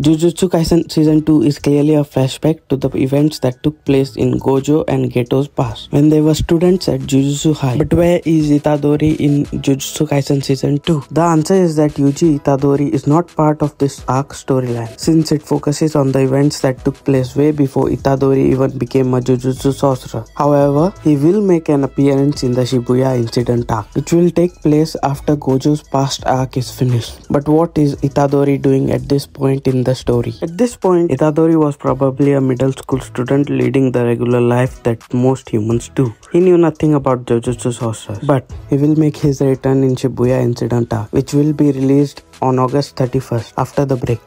Jujutsu Kaisen Season 2 is clearly a flashback to the events that took place in Gojo and Geto's past when they were students at Jujutsu High. But where is Itadori in Jujutsu Kaisen Season 2? The answer is that Yuji Itadori is not part of this arc storyline since it focuses on the events that took place way before Itadori even became a Jujutsu sorcerer. However, he will make an appearance in the Shibuya incident arc, which will take place after Gojo's past arc is finished. But what is Itadori doing at this point in the story. At this point, Itadori was probably a middle school student leading the regular life that most humans do. He knew nothing about Jujutsu sorcerers, but he will make his return in Shibuya Incident which will be released on August 31st after the break.